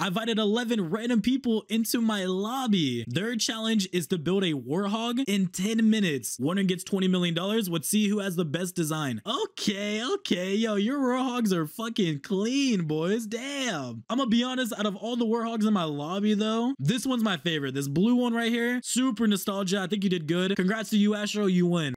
I invited 11 random people into my lobby. Their challenge is to build a warthog in 10 minutes. Winner gets $20 million. Let's see who has the best design. Okay, okay. Yo, your warthogs are fucking clean, boys. Damn. I'm gonna be honest, out of all the warthogs in my lobby, though, this one's my favorite. This blue one right here, super nostalgia. I think you did good. Congrats to you, Astro. You win.